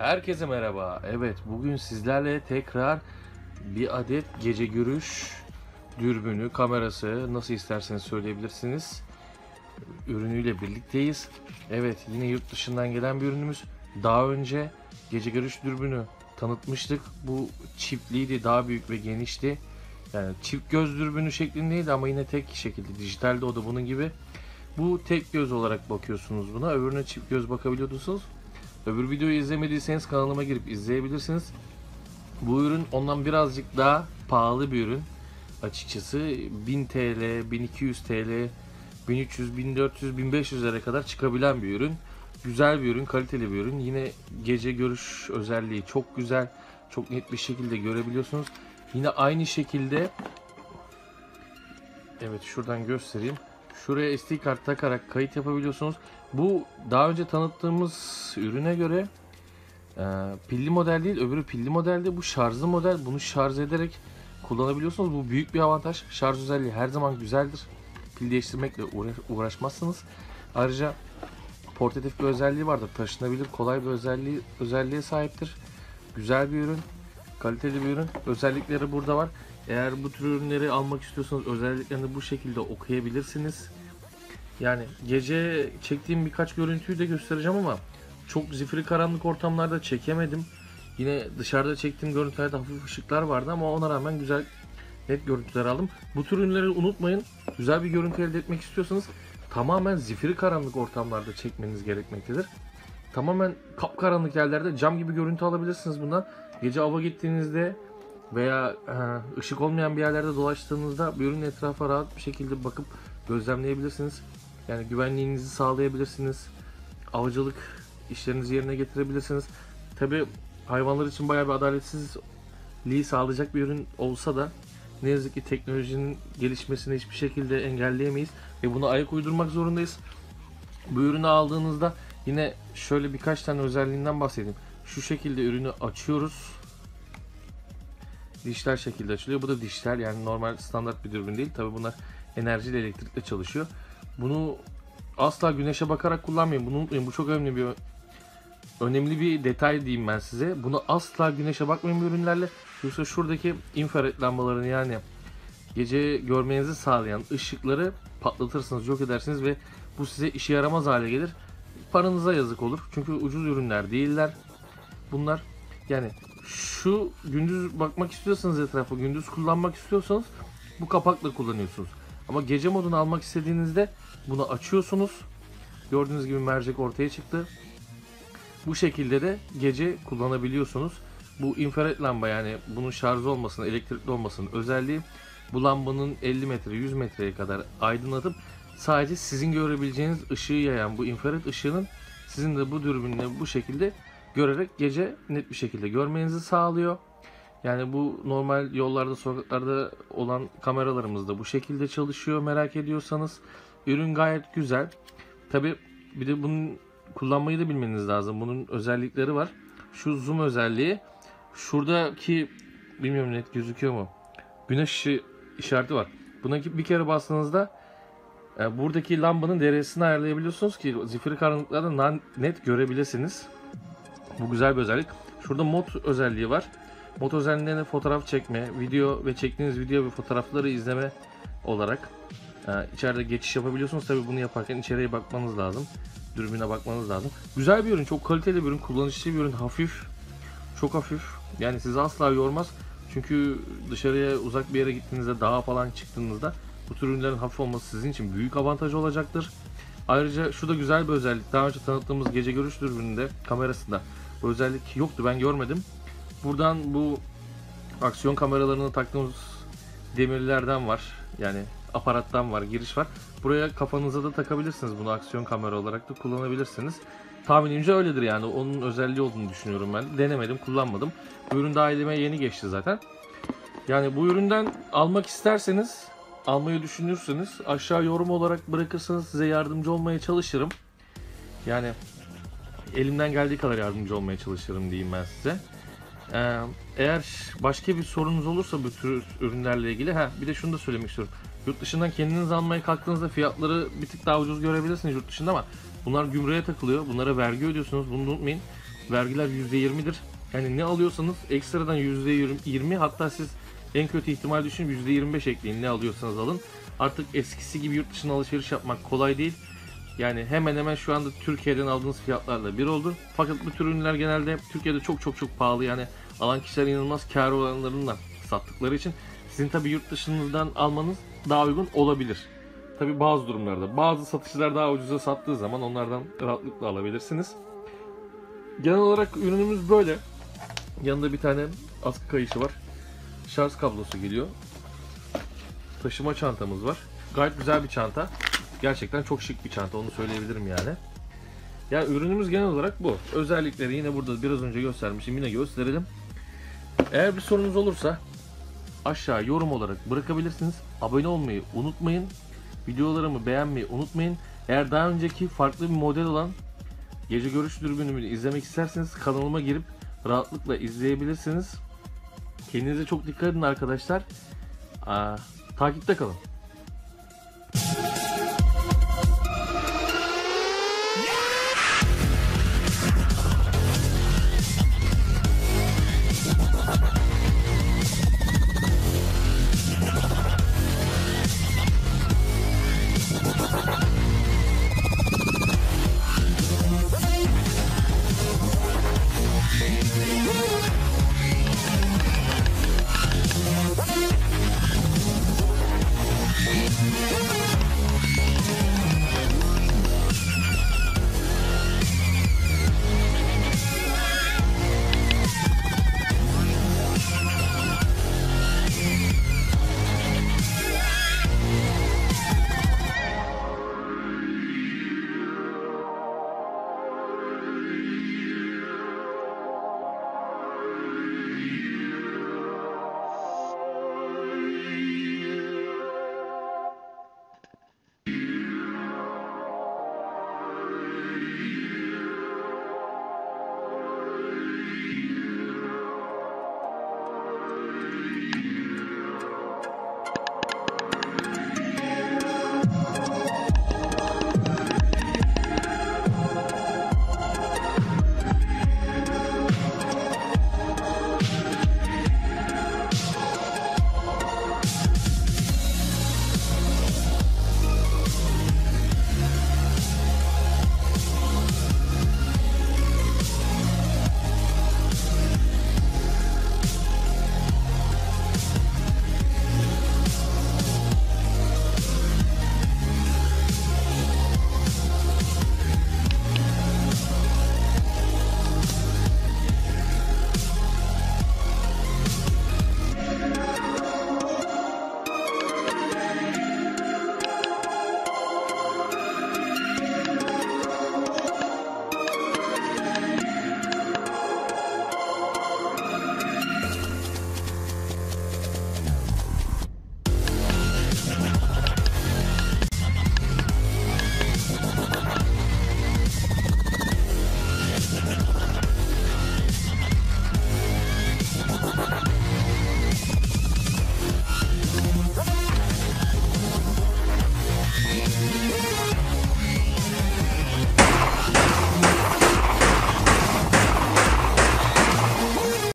Herkese merhaba. Evet bugün sizlerle tekrar bir adet gece görüş dürbünü, kamerası nasıl isterseniz söyleyebilirsiniz. Ürünüyle birlikteyiz. Evet yine yurt dışından gelen bir ürünümüz. Daha önce gece görüş dürbünü tanıtmıştık. Bu çiftliydi, daha büyük ve genişti. Yani çift göz dürbünü şeklindeydi ama yine tek şekilde. Dijitalde o da bunun gibi. Bu tek göz olarak bakıyorsunuz buna. Öbürüne çift göz bakabiliyordunuz. Öbür videoyu izlemediyseniz kanalıma girip izleyebilirsiniz. Bu ürün ondan birazcık daha pahalı bir ürün. Açıkçası 1000 TL, 1200 TL, 1300, 1400, 1500'lere kadar çıkabilen bir ürün. Güzel bir ürün, kaliteli bir ürün. Yine gece görüş özelliği çok güzel. Çok net bir şekilde görebiliyorsunuz. Yine aynı şekilde Evet şuradan göstereyim. Şuraya SD kart takarak kayıt yapabiliyorsunuz. Bu daha önce tanıttığımız ürüne göre e, pilli model değil, öbürü pilli modelde. Bu şarjlı model. Bunu şarj ederek kullanabiliyorsunuz. Bu büyük bir avantaj. Şarj özelliği her zaman güzeldir. Pil değiştirmekle uğra- uğraşmazsınız. Ayrıca portatif bir özelliği vardır. Taşınabilir, kolay bir özelliği özelliğe sahiptir. Güzel bir ürün. Kaliteli bir ürün. Özellikleri burada var. Eğer bu tür ürünleri almak istiyorsanız özelliklerini bu şekilde okuyabilirsiniz. Yani gece çektiğim birkaç görüntüyü de göstereceğim ama çok zifiri karanlık ortamlarda çekemedim. Yine dışarıda çektiğim görüntülerde hafif ışıklar vardı ama ona rağmen güzel net görüntüler aldım. Bu tür ürünleri unutmayın. Güzel bir görüntü elde etmek istiyorsanız tamamen zifiri karanlık ortamlarda çekmeniz gerekmektedir. Tamamen kapkaranlık yerlerde cam gibi görüntü alabilirsiniz bundan. Gece ava gittiğinizde veya e, ışık olmayan bir yerlerde dolaştığınızda bir ürünün etrafa rahat bir şekilde bakıp gözlemleyebilirsiniz. Yani güvenliğinizi sağlayabilirsiniz. Avcılık işlerinizi yerine getirebilirsiniz. Tabi hayvanlar için bayağı bir adaletsizliği sağlayacak bir ürün olsa da ne yazık ki teknolojinin gelişmesini hiçbir şekilde engelleyemeyiz ve buna ayak uydurmak zorundayız. Bu ürünü aldığınızda yine şöyle birkaç tane özelliğinden bahsedeyim. Şu şekilde ürünü açıyoruz. Dijital şekilde açılıyor. Bu da dijital yani normal standart bir dürbün değil. Tabi bunlar enerjiyle elektrikle çalışıyor. Bunu asla güneşe bakarak kullanmayın. Bunu unutmayın. Bu çok önemli bir önemli bir detay diyeyim ben size. Bunu asla güneşe bakmayın bu ürünlerle. Yoksa şuradaki infrared lambalarını yani gece görmenizi sağlayan ışıkları patlatırsınız, yok edersiniz ve bu size işe yaramaz hale gelir. Paranıza yazık olur. Çünkü ucuz ürünler değiller. Bunlar yani şu gündüz bakmak istiyorsanız etrafa, gündüz kullanmak istiyorsanız bu kapakla kullanıyorsunuz. Ama gece modunu almak istediğinizde bunu açıyorsunuz. Gördüğünüz gibi mercek ortaya çıktı. Bu şekilde de gece kullanabiliyorsunuz. Bu infrared lamba yani bunun şarj olmasının, elektrikli olmasının özelliği bu lambanın 50 metre, 100 metreye kadar aydınlatıp sadece sizin görebileceğiniz ışığı yayan bu infrared ışığının sizin de bu dürbünle bu şekilde görerek gece net bir şekilde görmenizi sağlıyor. Yani bu normal yollarda, sokaklarda olan kameralarımız da bu şekilde çalışıyor merak ediyorsanız. Ürün gayet güzel. Tabi bir de bunun kullanmayı da bilmeniz lazım. Bunun özellikleri var. Şu zoom özelliği. Şuradaki bilmiyorum net gözüküyor mu? Güneş işareti var. Buna bir kere bastığınızda e, buradaki lambanın derecesini ayarlayabiliyorsunuz ki zifiri karanlıklarda net görebilirsiniz. Bu güzel bir özellik. Şurada mod özelliği var. Mod özelliğinde fotoğraf çekme, video ve çektiğiniz video ve fotoğrafları izleme olarak e, içeride geçiş yapabiliyorsunuz. Tabi bunu yaparken içeriye bakmanız lazım. Dürbüne bakmanız lazım. Güzel bir ürün, çok kaliteli bir ürün, kullanışlı bir ürün, hafif. Çok hafif. Yani sizi asla yormaz. Çünkü dışarıya uzak bir yere gittiğinizde, dağa falan çıktığınızda bu tür ürünlerin hafif olması sizin için büyük avantaj olacaktır. Ayrıca şu da güzel bir özellik. Daha önce tanıttığımız gece görüş dürbününde kamerasında bu özellik yoktu. Ben görmedim. Buradan bu aksiyon kameralarını taktığımız demirlerden var. Yani aparattan var, giriş var. Buraya kafanıza da takabilirsiniz bunu aksiyon kamera olarak da kullanabilirsiniz. Tahminimce öyledir yani. Onun özelliği olduğunu düşünüyorum ben. Denemedim, kullanmadım. Bu ürün daha elime yeni geçti zaten. Yani bu üründen almak isterseniz, almayı düşünürseniz aşağı yorum olarak bırakırsanız size yardımcı olmaya çalışırım. Yani elimden geldiği kadar yardımcı olmaya çalışırım diyeyim ben size. Ee, eğer başka bir sorunuz olursa bu tür ürünlerle ilgili, ha bir de şunu da söylemek istiyorum. Yurt dışından kendiniz almaya kalktığınızda fiyatları bir tık daha ucuz görebilirsiniz yurt dışında ama bunlar gümrüğe takılıyor. Bunlara vergi ödüyorsunuz. Bunu unutmayın. vergiler %20'dir. Yani ne alıyorsanız ekstradan %20 hatta siz en kötü ihtimal düşünün %25 ekleyin ne alıyorsanız alın. Artık eskisi gibi yurt dışına alışveriş yapmak kolay değil. Yani hemen hemen şu anda Türkiye'den aldığınız fiyatlarla bir oldu. Fakat bu tür ürünler genelde Türkiye'de çok çok çok pahalı yani alan kişiler inanılmaz kar oranlarından sattıkları için sizin tabi yurt dışından almanız daha uygun olabilir. Tabi bazı durumlarda bazı satıcılar daha ucuza sattığı zaman onlardan rahatlıkla alabilirsiniz. Genel olarak ürünümüz böyle. Yanında bir tane askı kayışı var. Şarj kablosu geliyor. Taşıma çantamız var. Gayet güzel bir çanta. Gerçekten çok şık bir çanta onu söyleyebilirim yani. Ya ürünümüz genel olarak bu. Özellikleri yine burada biraz önce göstermişim yine gösterelim. Eğer bir sorunuz olursa aşağı yorum olarak bırakabilirsiniz. Abone olmayı unutmayın. Videolarımı beğenmeyi unutmayın. Eğer daha önceki farklı bir model olan gece görüş dürbünümü izlemek isterseniz kanalıma girip rahatlıkla izleyebilirsiniz. Kendinize çok dikkat edin arkadaşlar. Aa, takipte kalın.